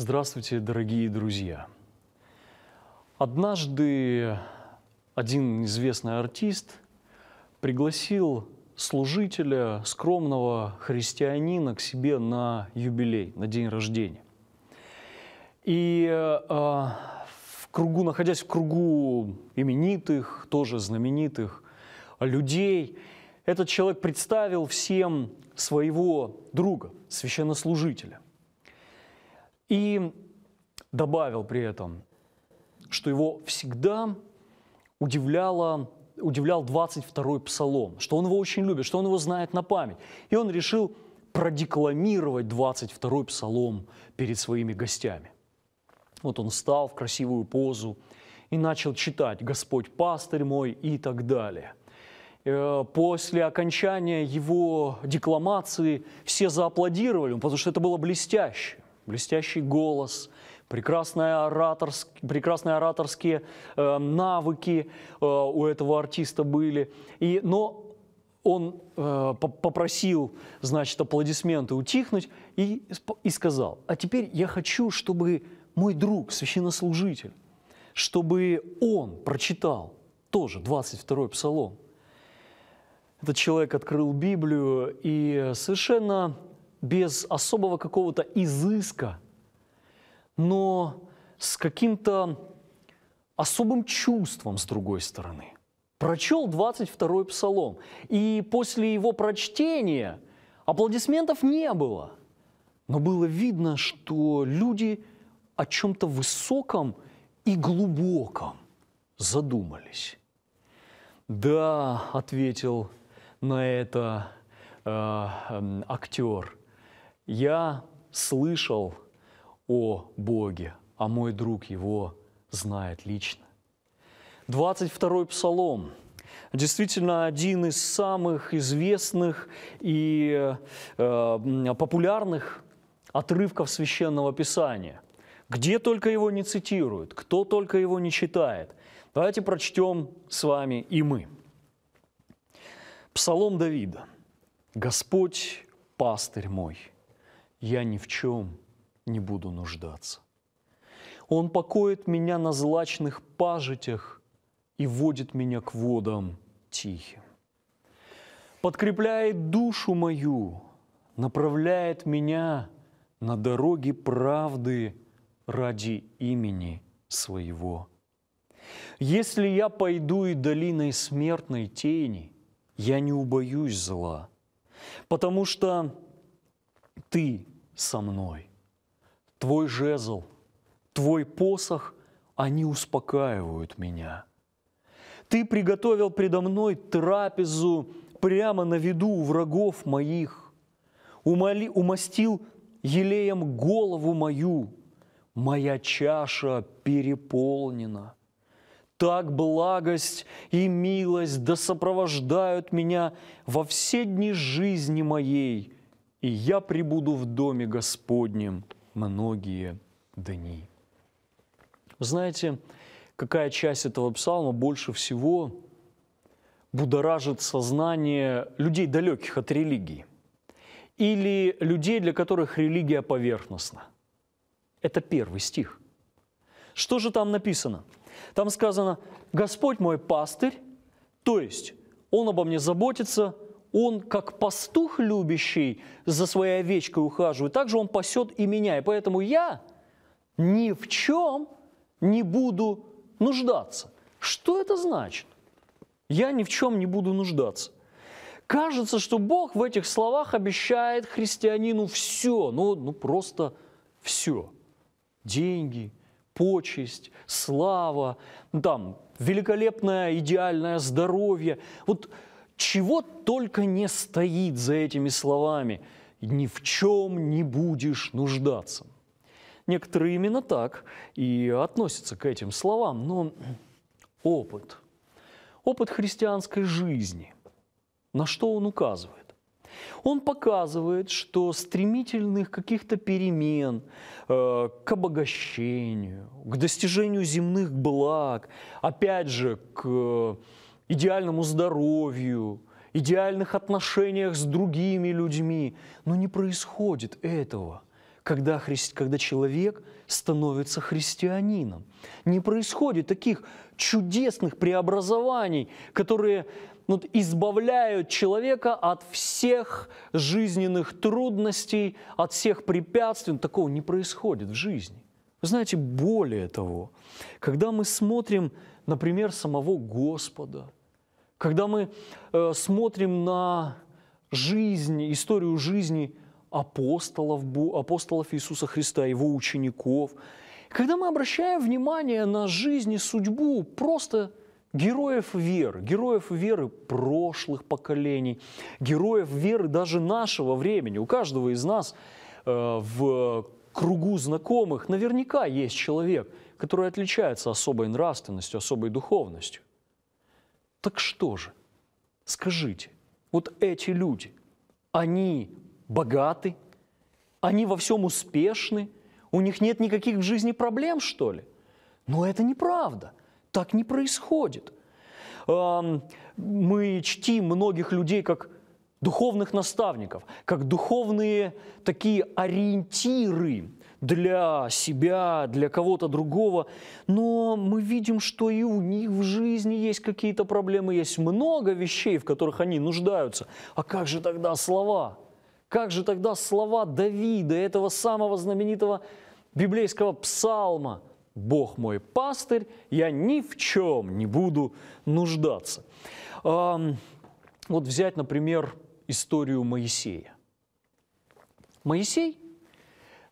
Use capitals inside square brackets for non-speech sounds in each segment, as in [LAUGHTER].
Здравствуйте, дорогие друзья! Однажды один известный артист пригласил служителя, скромного христианина к себе на юбилей, на день рождения. И э, в кругу, находясь в кругу именитых, тоже знаменитых людей, этот человек представил всем своего друга, священнослужителя. И добавил при этом, что его всегда удивляло, удивлял 22-й псалом, что он его очень любит, что он его знает на память. И он решил продекламировать 22-й псалом перед своими гостями. Вот он встал в красивую позу и начал читать «Господь пастырь мой» и так далее. Э, после окончания его декламации все зааплодировали, потому что это было блестяще. Блестящий голос, прекрасные, ораторск, прекрасные ораторские э, навыки э, у этого артиста были. И, но он э, попросил, значит, аплодисменты утихнуть и, и сказал, а теперь я хочу, чтобы мой друг, священнослужитель, чтобы он прочитал тоже 22-й псалом. Этот человек открыл Библию и совершенно без особого какого-то изыска, но с каким-то особым чувством с другой стороны. Прочел 22-й псалом, и после его прочтения аплодисментов не было. Но было видно, что люди о чем-то высоком и глубоком задумались. «Да», — ответил на это э, актер, «я слышал о Боге, а мой друг его знает лично». 22-й псалом – действительно один из самых известных и э, популярных отрывков священного писания – где только его не цитируют, кто только его не читает. Давайте прочтем с вами и мы. Псалом Давида. «Господь – пастырь мой, я ни в чем не буду нуждаться. Он покоит меня на злачных пажитях и водит меня к водам тихим. Подкрепляет душу мою, направляет меня на дороги правды – ради имени своего. Если я пойду и долиной смертной тени, я не убоюсь зла, потому что ты со мной. Твой жезл, твой посох, они успокаивают меня. Ты приготовил предо мной трапезу прямо на виду у врагов моих, умоли, умастил елеем голову мою, моя чаша переполнена. Так благость и милость да сопровождают меня во все дни жизни моей, и я пребуду в доме Господнем многие дни. знаете, какая часть этого псалма больше всего будоражит сознание людей, далеких от религии, или людей, для которых религия поверхностна – это первый стих. Что же там написано? Там сказано, Господь мой пастырь, то есть Он обо мне заботится, Он как пастух любящий за своей овечкой ухаживает, также Он пасет и меня. И поэтому я ни в чем не буду нуждаться. Что это значит? Я ни в чем не буду нуждаться. Кажется, что Бог в этих словах обещает христианину все, ну, ну просто все – деньги, почесть, слава, там, великолепное идеальное здоровье. Вот чего только не стоит за этими словами. Ни в чем не будешь нуждаться. Некоторые именно так и относятся к этим словам, но опыт, опыт христианской жизни, на что он указывает? Он показывает, что стремительных каких-то перемен э, к обогащению, к достижению земных благ, опять же, к идеальному здоровью, идеальных отношениях с другими людьми, но не происходит этого, когда, хри... когда человек становится христианином. Не происходит таких чудесных преобразований, которые ну, избавляют человека от всех жизненных трудностей, от всех препятствий. Такого не происходит в жизни. Вы знаете, более того, когда мы смотрим, например, самого Господа, когда мы э, смотрим на жизнь, историю жизни апостолов, апостолов Иисуса Христа, его учеников, когда мы обращаем внимание на жизнь и судьбу просто героев веры, героев веры прошлых поколений, героев веры даже нашего времени. У каждого из нас э, в кругу знакомых наверняка есть человек, который отличается особой нравственностью, особой духовностью. Так что же? Скажите, вот эти люди, они богаты, они во всем успешны, у них нет никаких в жизни проблем, что ли? Но это неправда. Так не происходит. Мы чтим многих людей как духовных наставников, как духовные такие ориентиры для себя, для кого-то другого. Но мы видим, что и у них в жизни есть какие-то проблемы, есть много вещей, в которых они нуждаются. А как же тогда слова? Как же тогда слова Давида, этого самого знаменитого библейского псалма? Бог мой пастырь, я ни в чем не буду нуждаться. Вот взять, например, историю Моисея. Моисей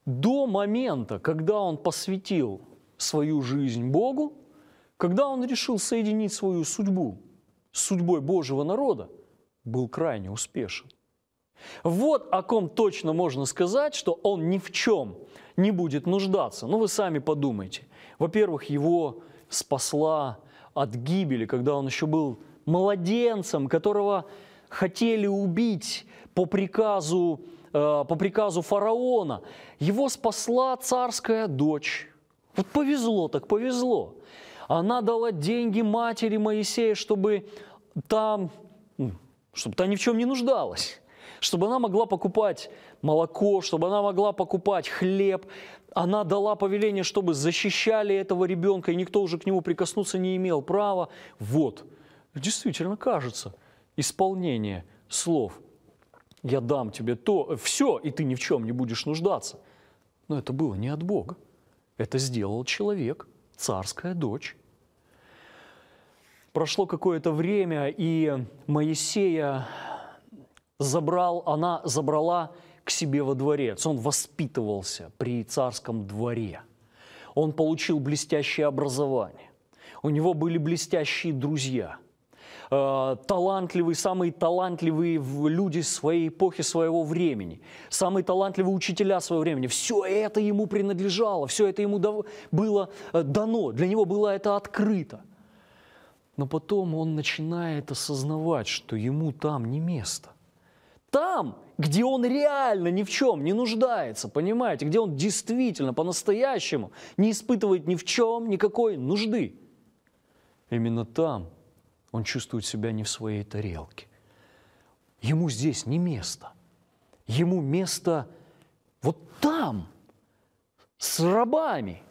до момента, когда он посвятил свою жизнь Богу, когда он решил соединить свою судьбу с судьбой Божьего народа, был крайне успешен. Вот о ком точно можно сказать, что он ни в чем не будет нуждаться. Ну, вы сами подумайте. Во-первых, его спасла от гибели, когда он еще был младенцем, которого хотели убить по приказу, э, по приказу фараона. Его спасла царская дочь. Вот повезло так повезло. Она дала деньги матери Моисея, чтобы там, чтобы та ни в чем не нуждалась чтобы она могла покупать молоко, чтобы она могла покупать хлеб. Она дала повеление, чтобы защищали этого ребенка, и никто уже к нему прикоснуться не имел права. Вот, действительно кажется, исполнение слов «Я дам тебе то, все, и ты ни в чем не будешь нуждаться». Но это было не от Бога. Это сделал человек, царская дочь. Прошло какое-то время, и Моисея забрал, она забрала к себе во дворец. Он воспитывался при царском дворе. Он получил блестящее образование. У него были блестящие друзья. Э, талантливые, самые талантливые люди своей эпохи, своего времени. Самые талантливые учителя своего времени. Все это ему принадлежало, все это ему было э, дано. Для него было это открыто. Но потом он начинает осознавать, что ему там не место там, где он реально ни в чем не нуждается, понимаете, где он действительно по-настоящему не испытывает ни в чем никакой нужды. Именно там он чувствует себя не в своей тарелке. Ему здесь не место. Ему место вот там, с рабами,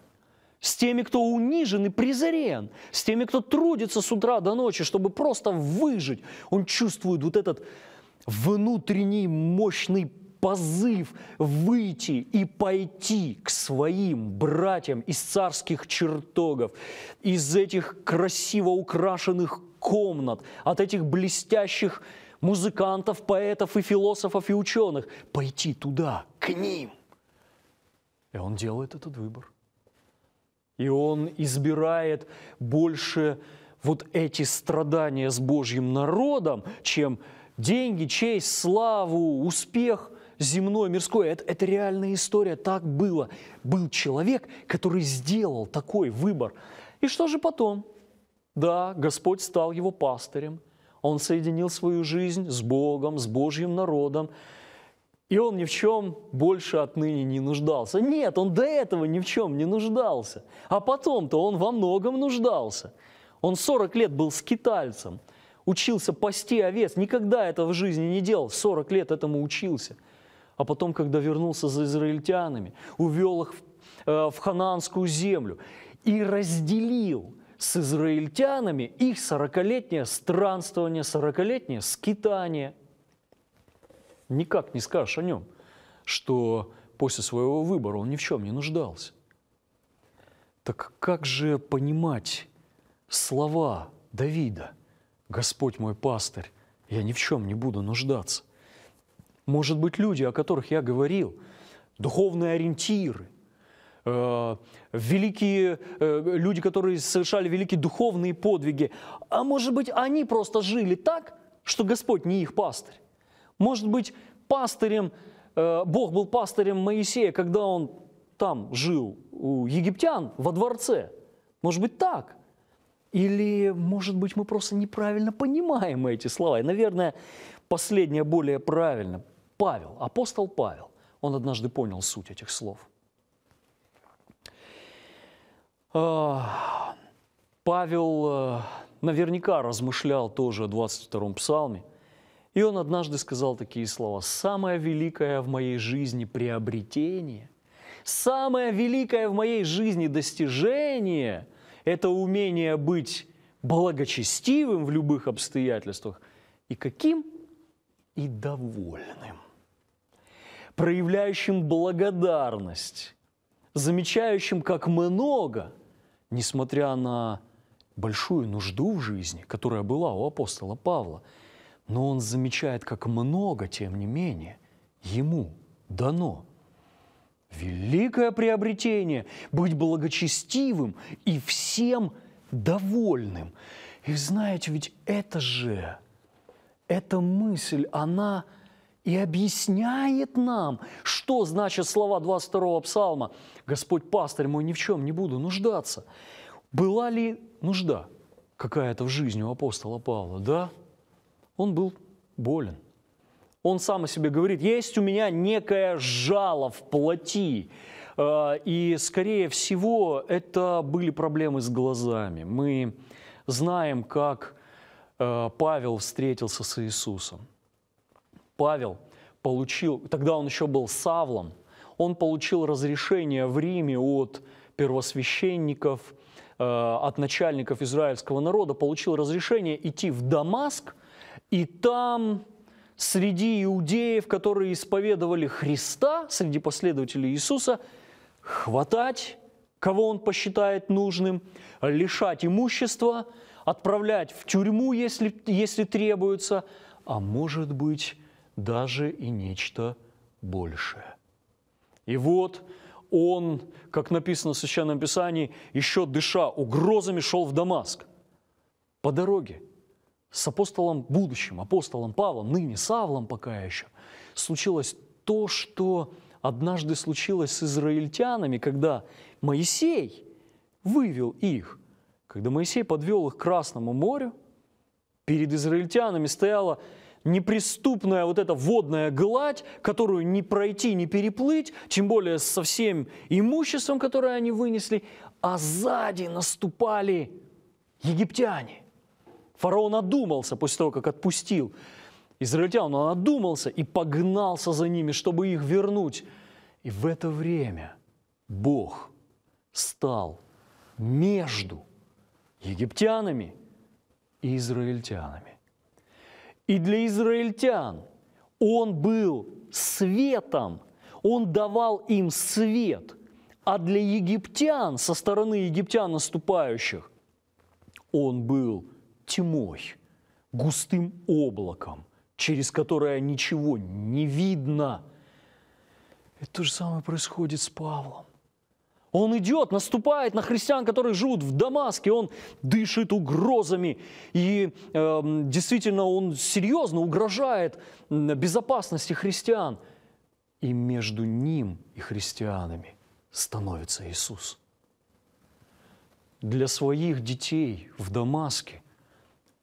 с теми, кто унижен и презрен, с теми, кто трудится с утра до ночи, чтобы просто выжить. Он чувствует вот этот внутренний мощный позыв выйти и пойти к своим братьям из царских чертогов, из этих красиво украшенных комнат, от этих блестящих музыкантов, поэтов и философов и ученых, пойти туда, к ним. И он делает этот выбор. И он избирает больше вот эти страдания с Божьим народом, чем деньги, честь, славу, успех земной, мирской. Это, это реальная история, так было. Был человек, который сделал такой выбор. И что же потом? Да, Господь стал его пастырем. Он соединил свою жизнь с Богом, с Божьим народом. И он ни в чем больше отныне не нуждался. Нет, он до этого ни в чем не нуждался. А потом-то он во многом нуждался. Он 40 лет был скитальцем – учился пасти овец, никогда этого в жизни не делал, 40 лет этому учился. а потом, когда вернулся за израильтянами, увел их в, э, в хананскую землю и разделил с израильтянами их сорокалетнее странствование, сорокалетнее скитание. Никак не скажешь о нем, что после своего выбора он ни в чем не нуждался. Так как же понимать слова Давида «Господь мой пастырь, я ни в чем не буду нуждаться»? Может быть, люди, о которых я говорил, духовные ориентиры, э, великие э, люди, которые совершали великие духовные подвиги, а может быть, они просто жили так, что Господь не их пастырь. Может быть, пастырем, э, Бог был пастырем Моисея, когда он там жил у египтян во дворце. Может быть, так. Или, может быть, мы просто неправильно понимаем эти слова. И, наверное, последнее более правильно – Павел, апостол Павел, он однажды понял суть этих слов. А, Павел э, наверняка размышлял тоже о 22-м псалме, и он однажды сказал такие слова. «Самое великое в моей жизни приобретение, самое великое в моей жизни достижение – это умение быть благочестивым в любых обстоятельствах. И каким? И довольным проявляющим благодарность, замечающим, как много, несмотря на большую нужду в жизни, которая была у апостола Павла, но он замечает, как много, тем не менее, ему дано. Великое приобретение – быть благочестивым и всем довольным. И знаете, ведь это же, эта мысль, она – и объясняет нам, что значит слова 22-го псалма «Господь пастырь мой, ни в чем не буду нуждаться». Была ли нужда какая-то в жизни у апостола Павла? Да, он был болен. Он сам о себе говорит, есть у меня некое жало в плоти. Э, и, скорее всего, это были проблемы с глазами. Мы знаем, как э, Павел встретился с Иисусом. Павел получил, тогда он еще был Савлом, он получил разрешение в Риме от первосвященников, э, от начальников израильского народа, получил разрешение идти в Дамаск, и там среди иудеев, которые исповедовали Христа, среди последователей Иисуса, хватать, кого он посчитает нужным, лишать имущества, отправлять в тюрьму, если, если требуется, а может быть, даже и нечто большее. И вот он, как написано в Священном Писании, еще дыша угрозами шел в Дамаск. По дороге с апостолом будущим, апостолом Павлом, ныне Савлом пока еще, случилось то, что однажды случилось с израильтянами, когда Моисей вывел их, когда Моисей подвел их к Красному морю, перед израильтянами стояла неприступная вот эта водная гладь, которую не пройти, не переплыть, тем более со всем имуществом, которое они вынесли, а сзади наступали египтяне. Фараон одумался после того, как отпустил израильтян, он одумался и погнался за ними, чтобы их вернуть. И в это время Бог стал между египтянами и израильтянами. И для израильтян он был светом, он давал им свет. А для египтян, со стороны египтян наступающих, он был тьмой, густым облаком, через которое ничего не видно. И то же самое происходит с Павлом. Он идет, наступает на христиан, которые живут в Дамаске, он дышит угрозами, и э, действительно он серьезно угрожает безопасности христиан. И между ним и христианами становится Иисус. Для своих детей в Дамаске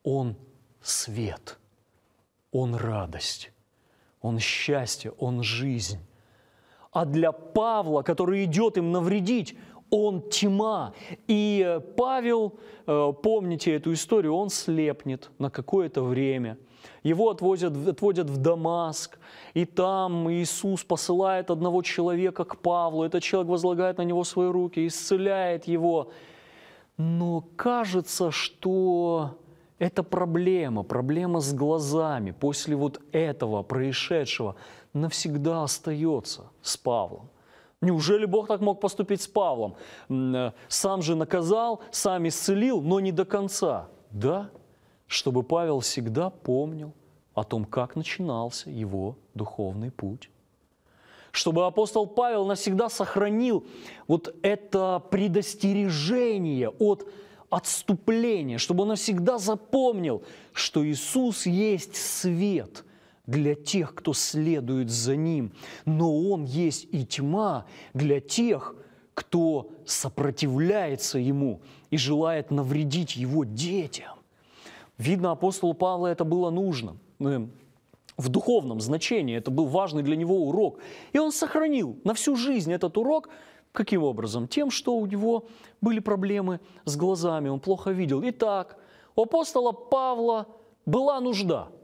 Он свет, Он радость, Он счастье, Он жизнь. А для Павла, который идет им навредить, он тьма. И Павел, э, помните эту историю, он слепнет на какое-то время. Его отвозят, отводят в Дамаск, и там Иисус посылает одного человека к Павлу. Этот человек возлагает на него свои руки, исцеляет его. Но кажется, что это проблема, проблема с глазами после вот этого происшедшего навсегда остается с Павлом. Неужели Бог так мог поступить с Павлом? Э, сам же наказал, сам исцелил, но не до конца. Да, чтобы Павел всегда помнил о том, как начинался его духовный путь. Чтобы апостол Павел навсегда сохранил вот это предостережение от отступления, чтобы он навсегда запомнил, что Иисус есть свет – для тех, кто следует за Ним, но Он есть и тьма для тех, кто сопротивляется Ему и желает навредить Его детям. Видно, апостолу Павла это было нужно. Э, в духовном значении это был важный для него урок. И он сохранил на всю жизнь этот урок. Каким образом? Тем, что у него были проблемы с глазами, он плохо видел. Итак, у апостола Павла была нужда –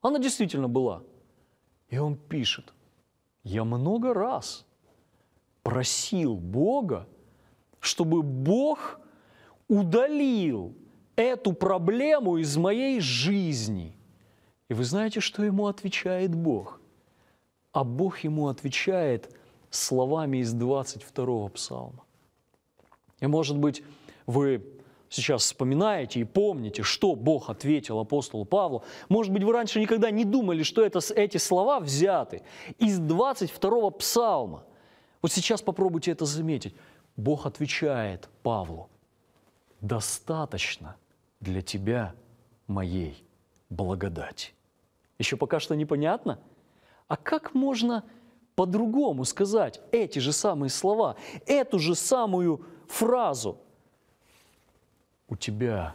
она действительно была. И он пишет, я много раз просил Бога, чтобы Бог удалил эту проблему из моей жизни. И вы знаете, что ему отвечает Бог? А Бог ему отвечает словами из 22-го псалма. И, может быть, вы сейчас вспоминаете и помните, что Бог ответил апостолу Павлу. Может быть, вы раньше никогда не думали, что это, эти слова взяты из 22-го псалма. Вот сейчас попробуйте это заметить. Бог отвечает Павлу, достаточно для тебя моей благодати. Еще пока что непонятно? А как можно по-другому сказать эти же самые слова, эту же самую фразу – у тебя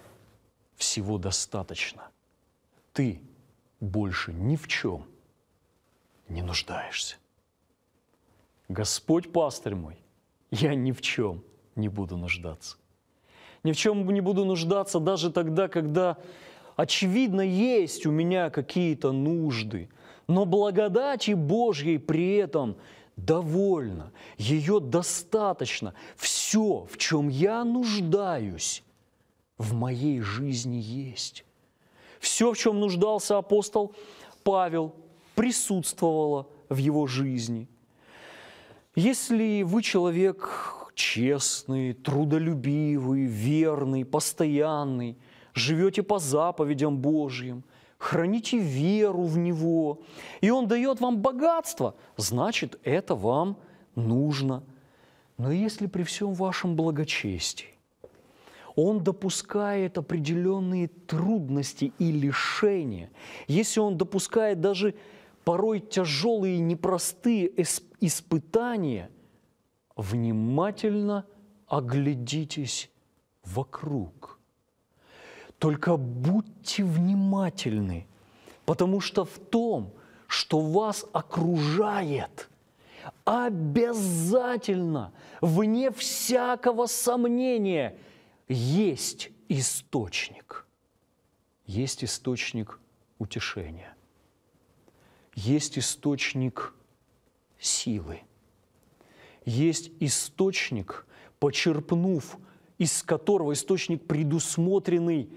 всего достаточно. Ты больше ни в чем не нуждаешься. Господь пастырь мой, я ни в чем не буду нуждаться. Ни в чем не буду нуждаться даже тогда, когда очевидно есть у меня какие-то нужды, но благодати Божьей при этом довольно, ее достаточно. Все, в чем я нуждаюсь, в моей жизни есть. Все, в чем нуждался апостол Павел, присутствовало в его жизни. Если вы человек честный, трудолюбивый, верный, постоянный, живете по заповедям Божьим, храните веру в Него, и Он дает вам богатство, значит, это вам нужно. Но если при всем вашем благочестии он допускает определенные трудности и лишения, если он допускает даже порой тяжелые непростые испытания, внимательно оглядитесь вокруг. Только будьте внимательны, потому что в том, что вас окружает, обязательно, вне всякого сомнения – есть источник. Есть источник утешения. Есть источник силы. Есть источник, почерпнув, из которого источник предусмотренный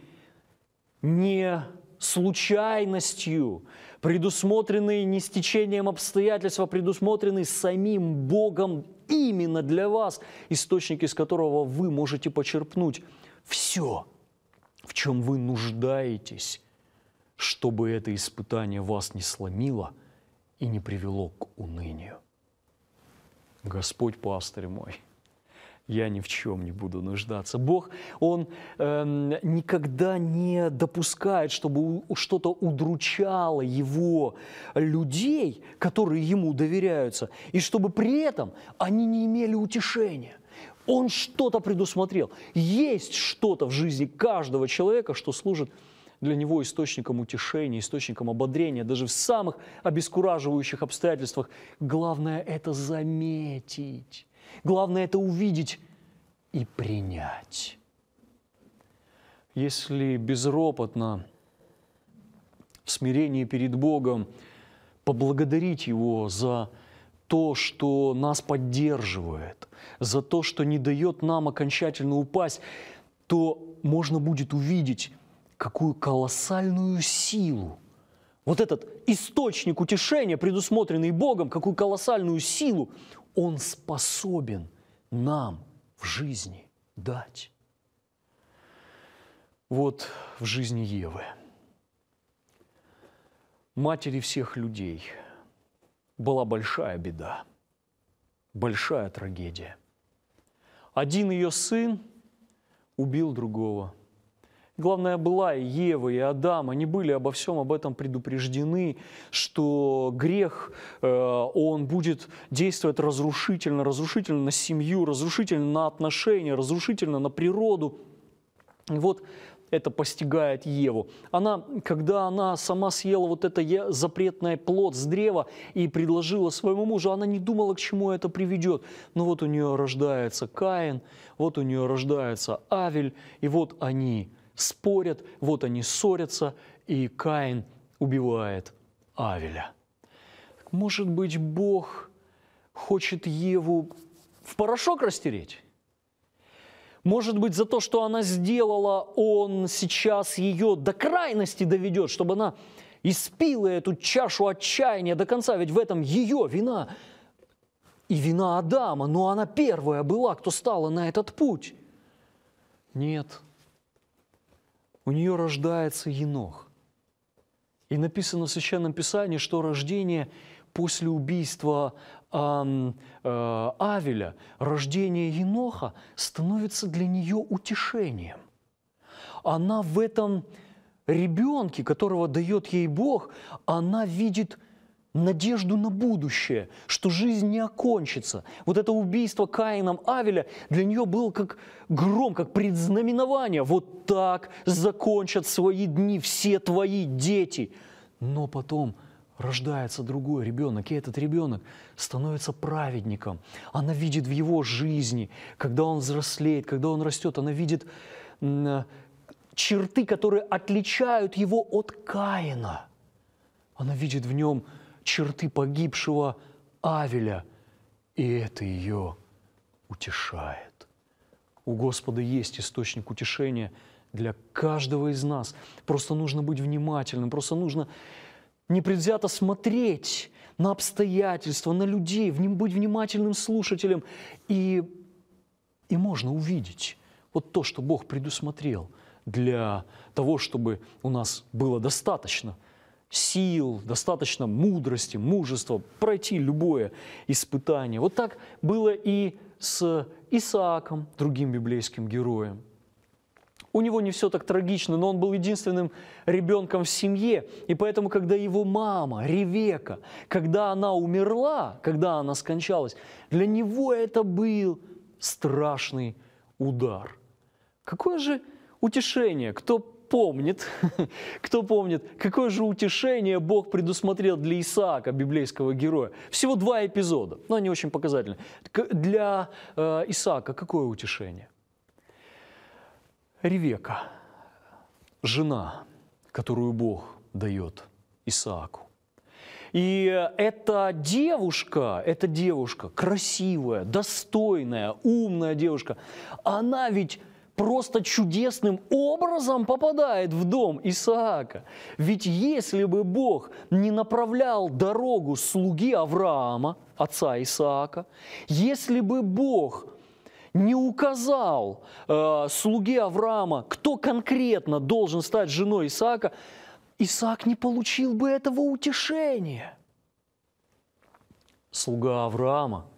не случайностью, предусмотренный не стечением обстоятельств, а предусмотренный самим Богом именно для вас, источник, из которого вы можете почерпнуть все, в чем вы нуждаетесь, чтобы это испытание вас не сломило и не привело к унынию. Господь пастырь мой – я ни в чем не буду нуждаться. Бог, Он э, никогда не допускает, чтобы что-то удручало Его людей, которые Ему доверяются, и чтобы при этом они не имели утешения. Он что-то предусмотрел. Есть что-то в жизни каждого человека, что служит для него источником утешения, источником ободрения, даже в самых обескураживающих обстоятельствах. Главное это заметить Главное это увидеть и принять. Если безропотно, в смирении перед Богом, поблагодарить Его за то, что нас поддерживает, за то, что не дает нам окончательно упасть, то можно будет увидеть, какую колоссальную силу вот этот источник утешения, предусмотренный Богом, какую колоссальную силу Он способен нам в жизни дать. Вот в жизни Евы, матери всех людей, была большая беда, большая трагедия. Один ее сын убил другого – Главное, была и Ева, и Адам, они были обо всем об этом предупреждены, что грех, э, он будет действовать разрушительно, разрушительно на семью, разрушительно на отношения, разрушительно на природу. И вот это постигает Еву. Она, когда она сама съела вот это запретное плод с древа и предложила своему мужу, она не думала, к чему это приведет. Но вот у нее рождается Каин, вот у нее рождается Авель, и вот они – спорят, вот они ссорятся, и Каин убивает Авеля. Может быть, Бог хочет Еву в порошок растереть? Может быть, за то, что она сделала, он сейчас ее до крайности доведет, чтобы она испила эту чашу отчаяния до конца, ведь в этом ее вина и вина Адама, но она первая была, кто стала на этот путь. Нет, у нее рождается Енох. И написано в Священном Писании, что рождение после убийства э, э, Авеля, рождение Еноха становится для нее утешением. Она в этом ребенке, которого дает ей Бог, она видит надежду на будущее, что жизнь не окончится. Вот это убийство Каином Авеля для нее было как гром, как предзнаменование. Вот так закончат свои дни все твои дети. Но потом рождается другой ребенок, и этот ребенок становится праведником. Она видит в его жизни, когда он взрослеет, когда он растет, она видит черты, которые отличают его от Каина. Она видит в нем черты погибшего Авеля, и это ее утешает. У Господа есть источник утешения для каждого из нас. Просто нужно быть внимательным, просто нужно непредвзято смотреть на обстоятельства, на людей, быть внимательным слушателем, и, и можно увидеть вот то, что Бог предусмотрел для того, чтобы у нас было достаточно – сил, достаточно мудрости, мужества пройти любое испытание. Вот так было и с Исааком, другим библейским героем. У него не все так трагично, но он был единственным ребенком в семье. И поэтому, когда его мама, Ревека, когда она умерла, когда она скончалась, для него это был страшный удар. Какое же утешение, кто помнит, [LAUGHS] кто помнит, какое же утешение Бог предусмотрел для Исаака, библейского героя. Всего два эпизода, но они очень показательны. Для э, Исаака какое утешение? Ревека, жена, которую Бог дает Исааку. И эта девушка, эта девушка, красивая, достойная, умная девушка, она ведь просто чудесным образом попадает в дом Исаака. Ведь если бы Бог не направлял дорогу слуги Авраама, отца Исаака, если бы Бог не указал э, слуге Авраама, кто конкретно должен стать женой Исаака, Исаак не получил бы этого утешения. Слуга Авраама –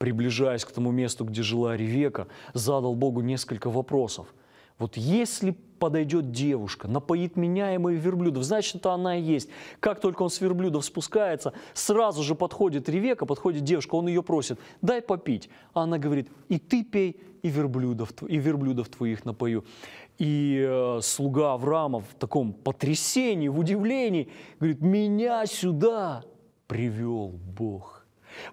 приближаясь к тому месту, где жила Ревека, задал Богу несколько вопросов. Вот если подойдет девушка, напоит меня и моих верблюдов, значит, это она и есть. Как только он с верблюдов спускается, сразу же подходит Ревека, подходит девушка, он ее просит, дай попить. А она говорит, и ты пей, и верблюдов, и верблюдов твоих напою. И э, слуга Авраама в таком потрясении, в удивлении, говорит, меня сюда привел Бог.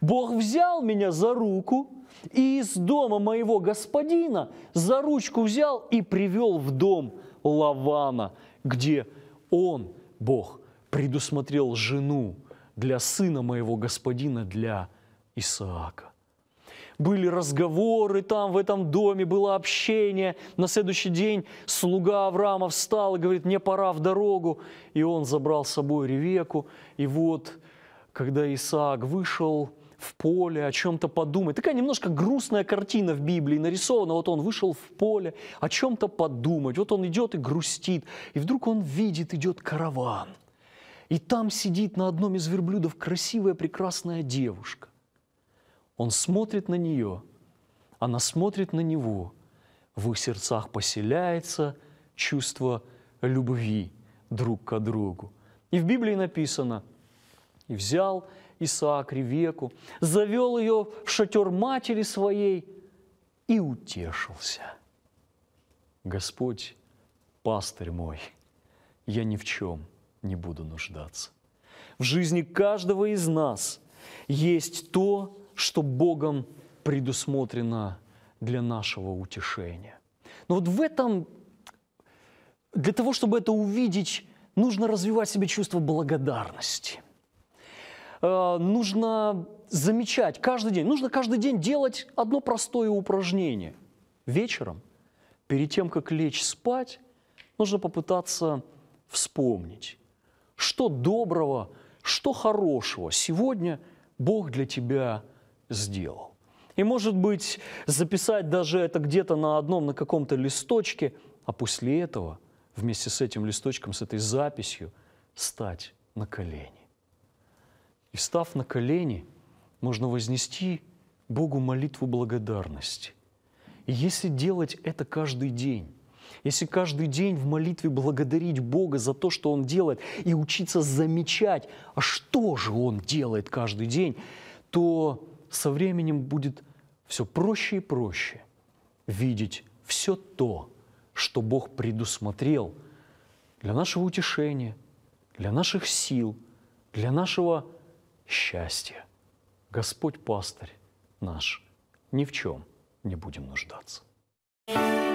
Бог взял меня за руку и из дома моего господина за ручку взял и привел в дом Лавана, где он, Бог, предусмотрел жену для сына моего господина, для Исаака. Были разговоры там, в этом доме, было общение. На следующий день слуга Авраама встал и говорит, мне пора в дорогу. И он забрал с собой Ревеку. И вот, когда Исаак вышел в поле, о чем-то подумать. Такая немножко грустная картина в Библии нарисована. Вот он вышел в поле, о чем-то подумать. Вот он идет и грустит. И вдруг он видит, идет караван. И там сидит на одном из верблюдов красивая, прекрасная девушка. Он смотрит на нее, она смотрит на него. В их сердцах поселяется чувство любви друг к другу. И в Библии написано, и взял Исаак Ревеку, завел ее в шатер матери своей и утешился. Господь, пастырь мой, я ни в чем не буду нуждаться. В жизни каждого из нас есть то, что Богом предусмотрено для нашего утешения. Но вот в этом, для того, чтобы это увидеть, нужно развивать в себе чувство благодарности. Э, нужно замечать каждый день, нужно каждый день делать одно простое упражнение. Вечером, перед тем, как лечь спать, нужно попытаться вспомнить, что доброго, что хорошего сегодня Бог для тебя сделал. И, может быть, записать даже это где-то на одном, на каком-то листочке, а после этого вместе с этим листочком, с этой записью стать на колени. И встав на колени, можно вознести Богу молитву благодарности. И если делать это каждый день, если каждый день в молитве благодарить Бога за то, что Он делает, и учиться замечать, а что же Он делает каждый день, то со временем будет все проще и проще видеть все то, что Бог предусмотрел для нашего утешения, для наших сил, для нашего счастья. Господь пастырь наш, ни в чем не будем нуждаться. thank you